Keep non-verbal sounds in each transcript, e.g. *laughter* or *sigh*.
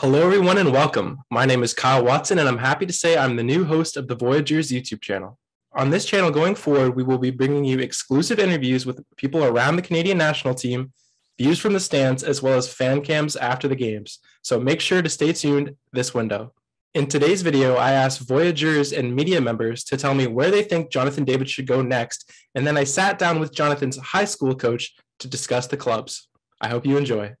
Hello, everyone, and welcome. My name is Kyle Watson, and I'm happy to say I'm the new host of the Voyageurs YouTube channel. On this channel going forward, we will be bringing you exclusive interviews with people around the Canadian national team, views from the stands, as well as fan cams after the games. So make sure to stay tuned this window. In today's video, I asked Voyageurs and media members to tell me where they think Jonathan David should go next, and then I sat down with Jonathan's high school coach to discuss the clubs. I hope you enjoy.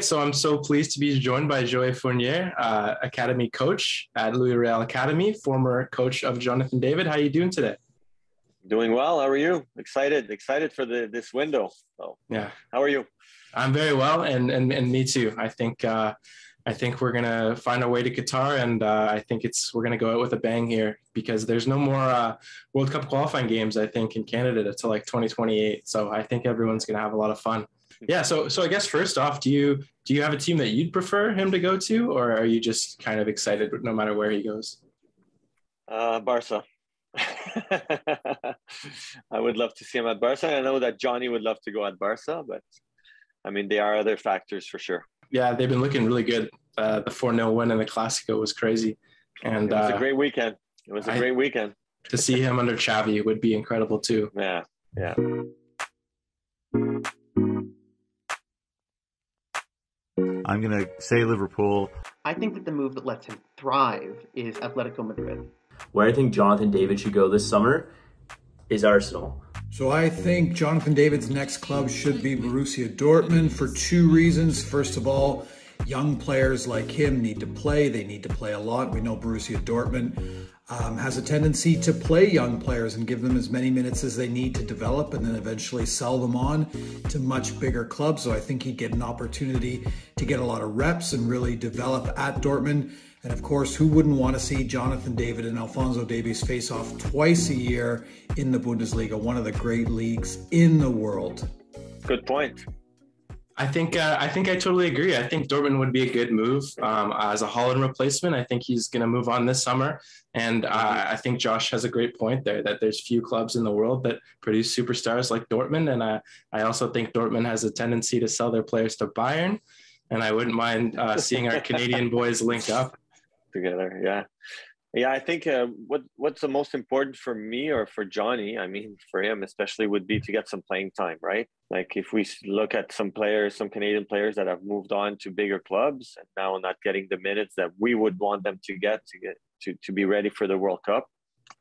Right, so I'm so pleased to be joined by Joé Fournier, uh, Academy coach at Louis Riel Academy, former coach of Jonathan David. How are you doing today? Doing well. How are you? Excited, excited for the this window. So yeah, how are you? I'm very well, and and and me too. I think uh, I think we're gonna find our way to Qatar, and uh, I think it's we're gonna go out with a bang here because there's no more uh, World Cup qualifying games. I think in Canada until like 2028. So I think everyone's gonna have a lot of fun yeah so so i guess first off do you do you have a team that you'd prefer him to go to or are you just kind of excited no matter where he goes? Uh barca. *laughs* I would love to see him at barca. I know that johnny would love to go at barca but i mean there are other factors for sure. Yeah they've been looking really good. Uh, the 4-0 win in the classico was crazy. And it was uh, a great weekend. It was a great weekend. To see him under Xavi would be incredible too. Yeah yeah Mm-hmm. I'm going to say Liverpool. I think that the move that lets him thrive is Atletico Madrid. Where I think Jonathan David should go this summer is Arsenal. So I think Jonathan David's next club should be Borussia Dortmund for two reasons. First of all, young players like him need to play. They need to play a lot. We know Borussia Dortmund um, has a tendency to play young players and give them as many minutes as they need to develop and then eventually sell them on to much bigger clubs. So I think he'd get an opportunity to get a lot of reps and really develop at Dortmund. And of course, who wouldn't want to see Jonathan David and Alfonso Davies face off twice a year in the Bundesliga, one of the great leagues in the world? Good point. I think uh, I think I totally agree. I think Dortmund would be a good move um, as a Haaland replacement. I think he's going to move on this summer, and uh, I think Josh has a great point there that there's few clubs in the world that produce superstars like Dortmund, and uh, I also think Dortmund has a tendency to sell their players to Bayern, and I wouldn't mind uh, seeing our Canadian boys link up *laughs* together. Yeah, yeah, I think uh, what what's the most important for me or for Johnny, I mean for him especially, would be to get some playing time, right? Like if we look at some players, some Canadian players that have moved on to bigger clubs and now not getting the minutes that we would want them to get to get to, to be ready for the World Cup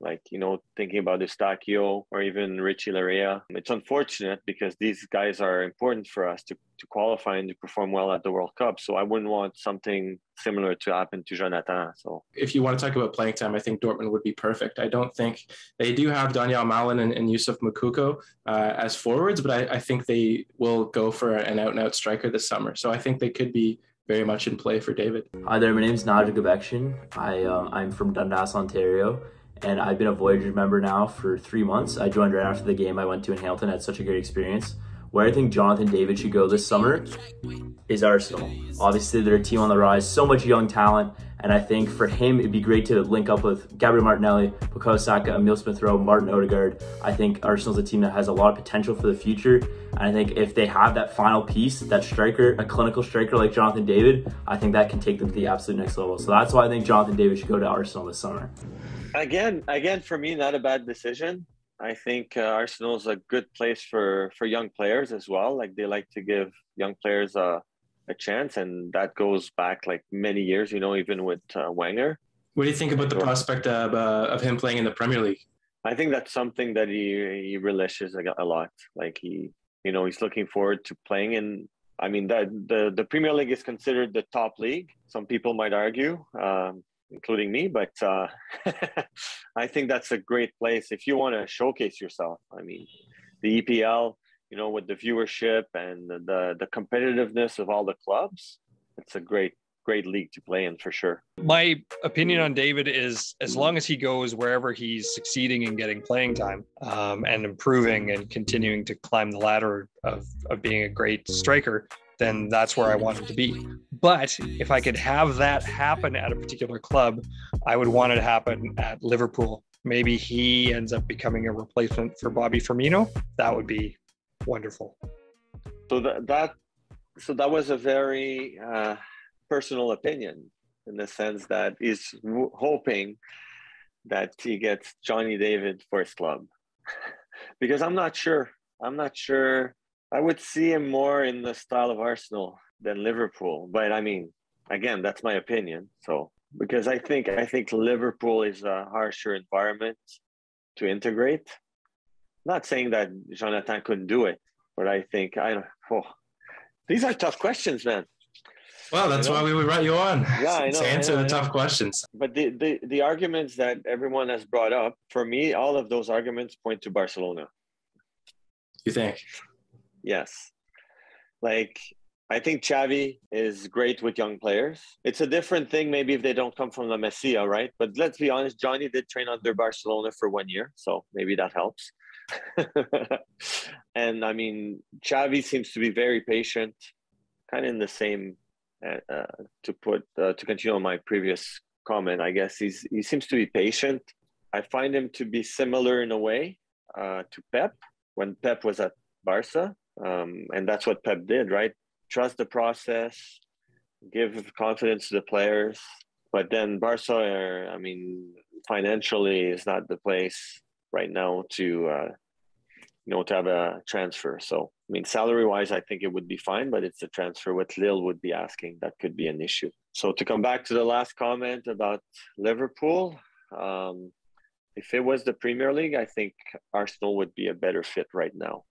like you know thinking about Eustáquio or even Richie Laryea. It's unfortunate because these guys are important for us to, to qualify and to perform well at the World Cup. So I wouldn't want something similar to happen to Jonathan. So if you want to talk about playing time, I think Dortmund would be perfect. I don't think they do have Donyell Malen and, and Youssouf Moukoko uh, as forwards, but I, I think they will go for an out and out striker this summer. So I think they could be very much in play for David. Hi there, my name is Naja Gabektion. I, uh, I'm from Dundas, Ontario and I've been a Voyageur member now for three months. I joined right after the game I went to in Hamilton. I had such a great experience. Where I think Jonathan David should go this summer is Arsenal. Obviously, they're a team on the rise, so much young talent, and I think for him, it'd be great to link up with Gabriel Martinelli, Bukayo Saka, Emile Smith Rowe, Martin Odegaard. I think Arsenal's a team that has a lot of potential for the future, and I think if they have that final piece, that striker, a clinical striker like Jonathan David, I think that can take them to the absolute next level. So that's why I think Jonathan David should go to Arsenal this summer again, again, for me, not a bad decision. I think uh, Arsenal is a good place for for young players as well. Like they like to give young players a a chance, and that goes back like many years. You know, even with uh, Wenger. What do you think about the prospect of uh, of him playing in the Premier League? I think that's something that he he relishes a, a lot. Like he, you know, he's looking forward to playing in. I mean, that the the Premier League is considered the top league. Some people might argue. Um, including me. But uh, *laughs* I think that's a great place if you want to showcase yourself. I mean, the EPL, you know, with the viewership and the the competitiveness of all the clubs, it's a great great league to play in for sure. My opinion on David is as long as he goes wherever he's succeeding and getting playing time um, and improving and continuing to climb the ladder of, of being a great striker, then that's where I want to be. But if I could have that happen at a particular club, I would want it to happen at Liverpool. Maybe he ends up becoming a replacement for Bobby Firmino. That would be wonderful. So that, that so that was a very uh, personal opinion in the sense that he's hoping that he gets Johnny David for his club. *laughs* because I'm not sure. I'm not sure. I would see him more in the style of Arsenal than Liverpool. But I mean, again, that's my opinion. So because I think I think Liverpool is a harsher environment to integrate. Not saying that Jonathan couldn't do it, but I think I don't. Oh, these are tough questions, man. Well, that's you know? why we would write you on. Yeah, I *laughs* know, to answer I know, the tough questions. But the, the the arguments that everyone has brought up, for me, all of those arguments point to Barcelona. You think? Yes. Like I think Xavi is great with young players. It's a different thing, maybe if they don't come from La Masia, right? But let's be honest, Johnny did train under Barcelona for one year, so maybe that helps. *laughs* and I mean, Xavi seems to be very patient, kind of in the same. Uh, uh, to put uh, to continue on my previous comment, I guess he's he seems to be patient. I find him to be similar in a way uh, to Pep when Pep was at Barca, um, and that's what Pep did, right? Trust the process, give confidence to the players. But then Barca, are, I mean, financially is not the place right now to uh, you know to have a transfer. So I mean, salary wise, I think it would be fine, but it's a transfer what Lille would be asking that could be an issue. So to come back to the last comment about Liverpool, um, if it was the Premier League, I think Arsenal would be a better fit right now.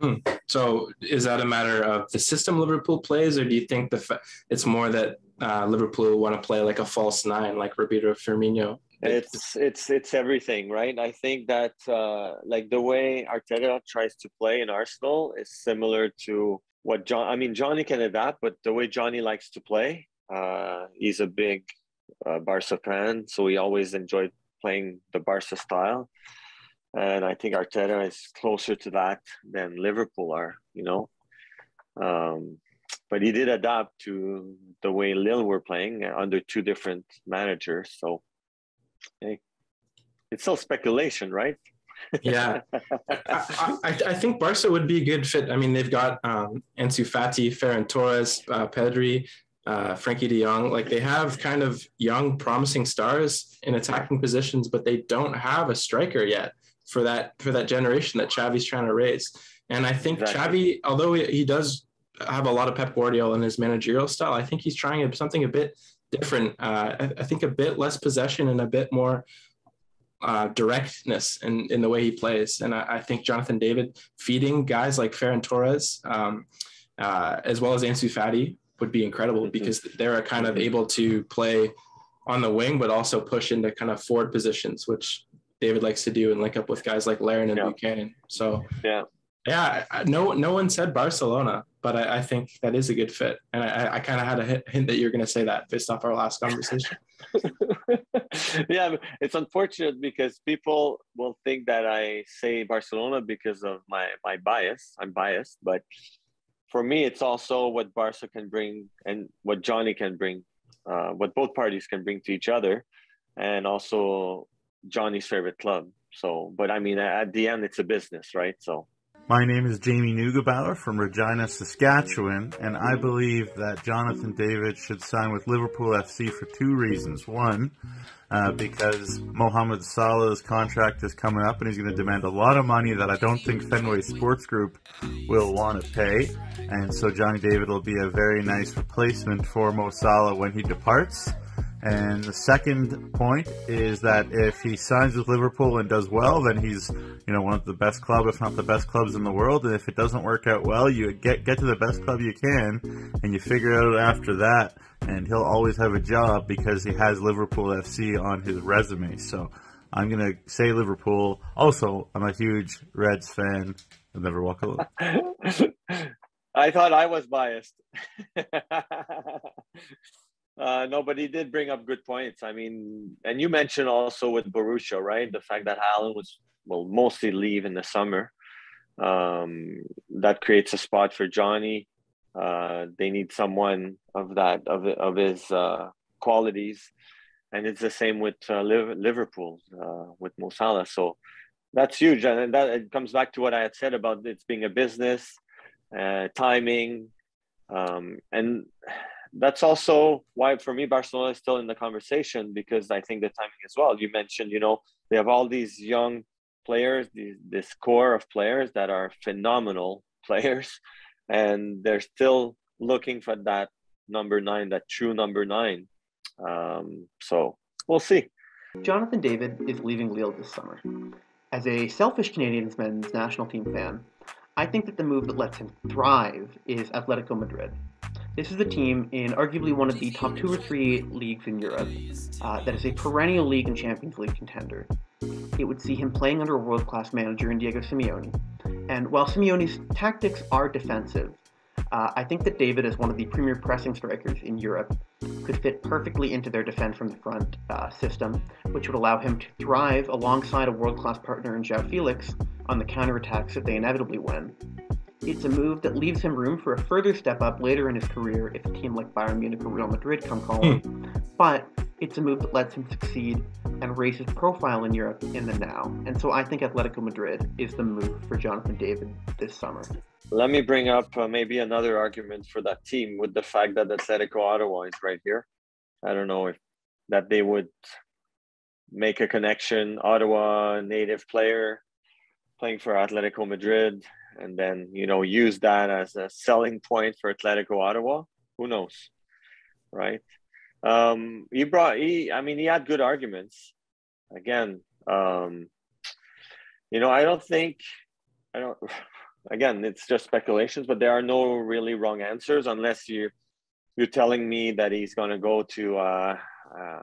Hmm. So is that a matter of the system Liverpool plays, or do you think the fa- it's more that uh, Liverpool want to play like a false nine, like Roberto Firmino it's it's it's everything, right? I think that uh, like the way Arteta tries to play in Arsenal is similar to what John. I mean, Johnny can adapt, but the way Johnny likes to play, uh, he's a big uh, Barca fan, so he always enjoyed playing the Barca style. And I think Arteta is closer to that than Liverpool are, you know. Um, but he did adapt to the way Lille were playing under two different managers. So Hey, it's still speculation, right? yeah, *laughs* I, I, I, think Barca would be a good fit. I mean, they've got um, Ansu Fati, Ferran Torres, uh, Pedri, uh, Frenkie De Jong. Like they have kind of young, promising stars in attacking positions, but they don't have a striker yet for that for that generation that Xavi's trying to raise. And I think exactly. Xavi, although he, does have a lot of Pep Guardiola in his managerial style, I think he's trying something a bit different. Uh, I, I, think a bit less possession and a bit more uh, directness in, in the way he plays. And I, I, think Jonathan David feeding guys like Ferran Torres, um, uh, as well as Ansu Fati, would be incredible mm-hmm. because they're kind of able to play on the wing, but also push into kind of forward positions, which David likes to do and link up with guys like Larin and yeah. Buchanan. So yeah, yeah, no, no one said Barcelona, but I, I think that is a good fit, and I, I kind of had a hint that you're going to say that based off our last conversation. *laughs* yeah, it's unfortunate because people will think that I say Barcelona because of my my bias. I'm biased, but for me, it's also what Barca can bring and what Johnny can bring, uh, what both parties can bring to each other, and also Johnny's favorite club. So, but I mean, at the end, it's a business, right? So my name is Jamie Neugebauer from Regina, Saskatchewan, and I believe that Jonathan David should sign with Liverpool FC for two reasons. One, uh, because Mohamed Salah's contract is coming up and he's going to demand a lot of money that I don't think Fenway Sports Group will want to pay. And so Johnny David will be a very nice replacement for Mo Salah when he departs. And the second point is that if he signs with Liverpool and does well, then he's, you know, one of the best club, if not the best clubs in the world. And if it doesn't work out well, you get get to the best club you can, and you figure out after that. And he'll always have a job because he has Liverpool FC on his resume. So I'm gonna say Liverpool. Also, I'm a huge Reds fan. I'll never walk alone. *laughs* I thought I was biased. *laughs* Uh, no, but he did bring up good points. I mean, and you mentioned also with Borussia, right? The fact that Haaland was will mostly leave in the summer. Um, that creates a spot for Johnny. Uh, they need someone of that of of his uh, qualities, and it's the same with uh, Liverpool uh, with Mo Salah. So that's huge, and that it comes back to what I had said about it being a business, uh, timing, um, and that's also why for me Barcelona is still in the conversation because I think the timing as well. You mentioned, you know, they have all these young players, these, this core of players that are phenomenal *laughs* players, and they're still looking for that number nine, that true number nine. Um, so we'll see. Jonathan David is leaving Lille this summer. As a selfish Canadian men's national team fan, I think that the move that lets him thrive is Atletico Madrid. This is a team in arguably one of the top two or three leagues in Europe uh, that is a perennial league and Champions League contender. It would see him playing under a world class manager in Diego Simeone. And while Simeone's tactics are defensive, uh, I think that David, as one of the premier pressing strikers in Europe, could fit perfectly into their defend from the front uh, system, which would allow him to thrive alongside a world class partner in João Felix on the counterattacks that they inevitably win. It's a move that leaves him room for a further step up later in his career if a team like Bayern Munich or Real Madrid come calling. Hmm. But it's a move that lets him succeed and raise his profile in Europe in the now. And so I think Atletico Madrid is the move for Jonathan David this summer. Let me bring up uh, maybe another argument for that team with the fact that Atletico Ottawa is right here. I don't know if that they would make a connection. Ottawa native player playing for Atletico Madrid and then you know use that as a selling point for Atletico Ottawa. Who knows, right? Um, he brought he. I mean, he had good arguments. Again, um, you know, I don't think I don't. *sighs* Again, it's just speculations, but there are no really wrong answers unless you you're telling me that he's going to go to uh, uh,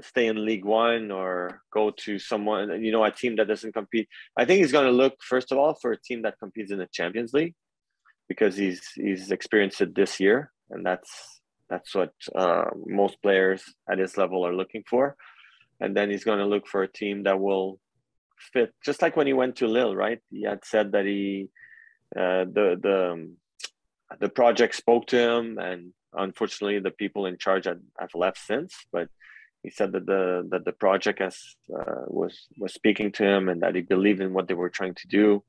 stay in League One or go to someone, you know, a team that doesn't compete. I think he's going to look first of all for a team that competes in the Champions League because he's he's experienced it this year, and that's that's what uh, most players at his level are looking for. And then he's going to look for a team that will fit, just like when he went to Lille, right? He had said that he uh, the the um, the project spoke to him, and unfortunately, the people in charge have, have left since, but he said that the that the project has uh, was was speaking to him and that he believed in what they were trying to do,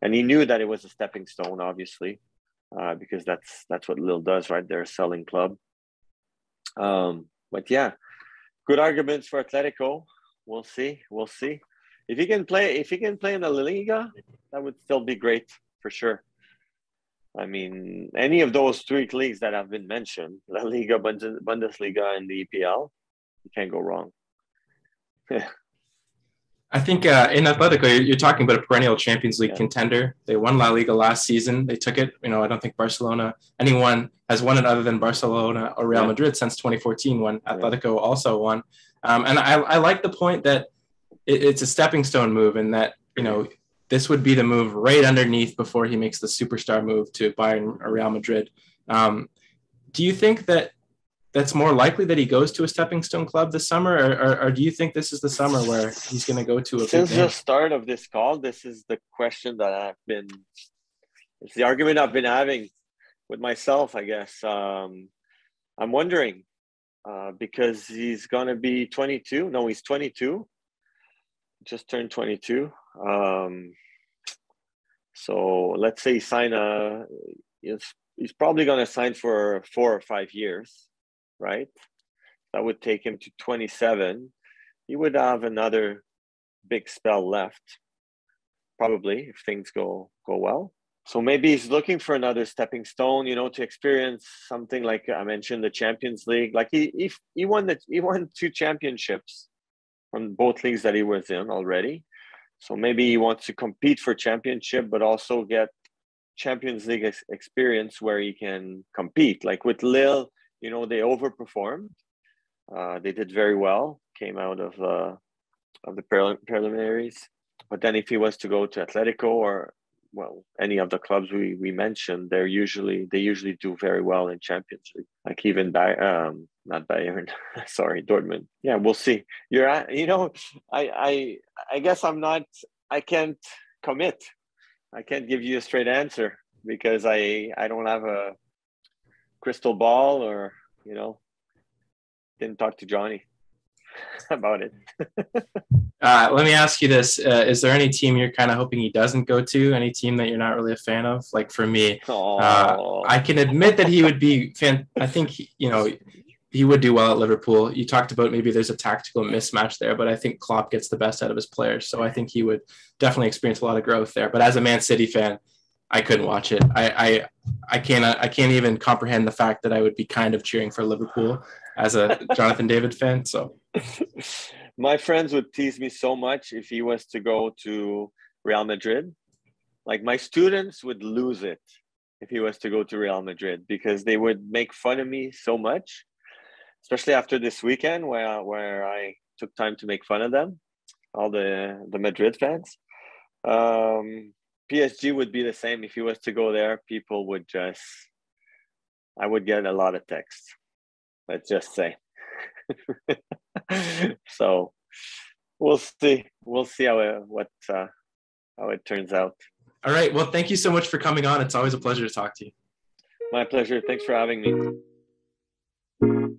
and he knew that it was a stepping stone, obviously, uh, because that's that's what Lille does, right? They're a selling club. Um, but yeah, good arguments for Atletico. We'll see. We'll see. If he can play, if he can play in the Liga, that would still be great for sure. I mean, any of those three leagues that have been mentioned, La Liga, Bundesliga, and the EPL, you can't go wrong. *laughs* I think uh, in Atletico, you're, talking about a perennial Champions League yeah. contender. They won La Liga last season. They took it. You know, I don't think Barcelona, anyone has won it other than Barcelona or Real yeah. Madrid since 2014 when Atletico yeah. also won. Um, and I, I like the point that it, it's a stepping stone move and that, you know, this would be the move right underneath before he makes the superstar move to Bayern or Real Madrid. Um, do you think that that's more likely that he goes to a stepping stone club this summer, or, or, or do you think this is the summer where he's going to go to a? Since the start of this call, this is the question that I've been. It's the argument I've been having with myself, I guess. Um, I'm wondering uh, because he's going to be 22. No, he's 22. Just turned 22. Um, so let's say he sign a. He's, he's probably going to sign for four or five years right? That would take him to 27. He would have another big spell left, probably if things go go well. So maybe he's looking for another stepping stone, you know, to experience something like I mentioned, the Champions League. Like he he, he won the he won two championships from both leagues that he was in already. So maybe he wants to compete for championship, but also get Champions League ex- experience where he can compete. Like with Lille, you know they overperformed. Uh, they did very well. Came out of uh, of the preliminaries. But then if he was to go to Atletico or well any of the clubs we, we mentioned, they're usually they usually do very well in Champions League. Like even by um not Bayern, *laughs* sorry Dortmund. Yeah, we'll see. You're at, you know I I I guess I'm not I can't commit. I can't give you a straight answer because I I don't have a crystal ball or you know didn't talk to Johnny *laughs* about it. *laughs* uh, let me ask you this: uh, Is there any team you're kind of hoping he doesn't go to? Any team that you're not really a fan of? Like for me, uh, I can admit that he would be fan. I think he, you know he would do well at Liverpool. You talked about maybe there's a tactical mismatch there, but I think Klopp gets the best out of his players, so I think he would definitely experience a lot of growth there. But as a Man City fan, I couldn't watch it. I I, I can't I can't even comprehend the fact that I would be kind of cheering for Liverpool as a *laughs* Jonathan David fan. So *laughs* my friends would tease me so much if he was to go to Real Madrid. Like my students would lose it if he was to go to Real Madrid because they would make fun of me so much, especially after this weekend where where I took time to make fun of them, all the the Madrid fans. Um, PSG would be the same if he was to go there. People would just, I would get a lot of texts. Let's just say. *laughs* so we'll see. We'll see how it, what uh, how it turns out. All right. Well, thank you so much for coming on. It's always a pleasure to talk to you. My pleasure. Thanks for having me.